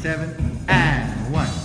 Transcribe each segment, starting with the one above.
seven, and one.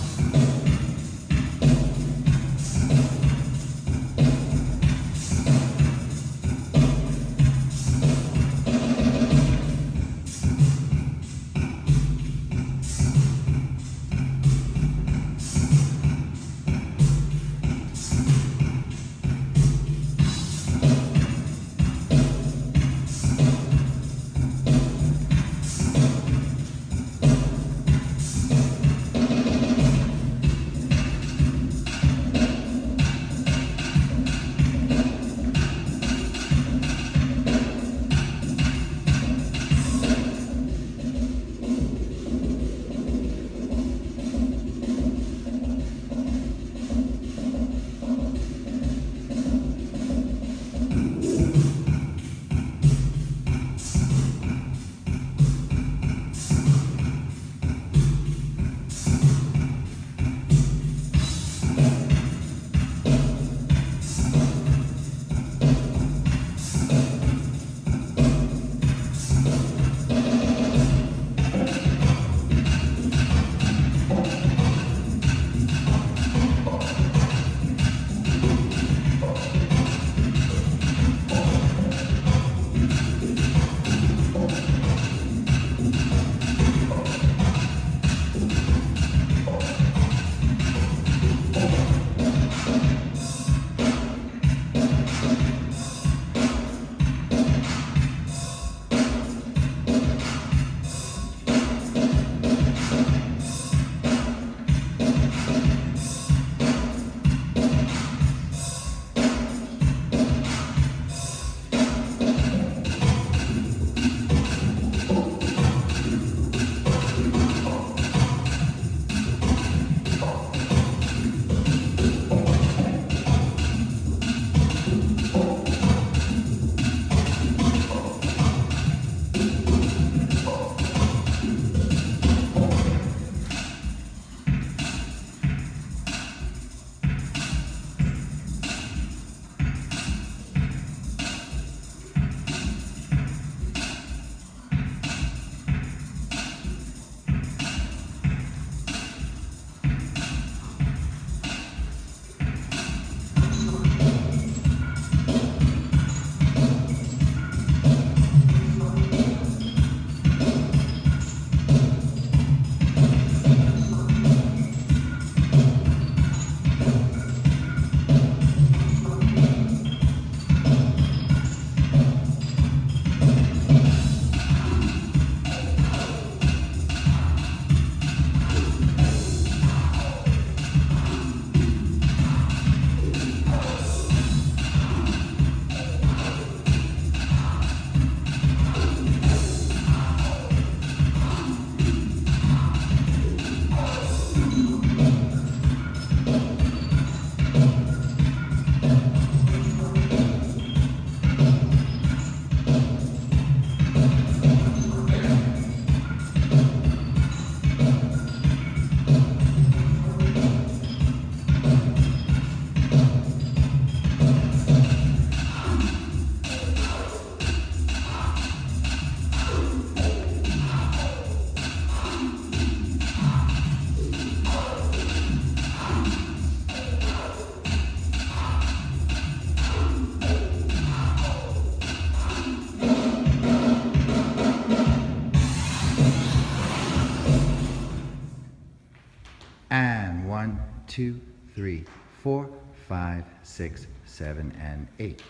And one, two, three, four, five, six, seven, and eight.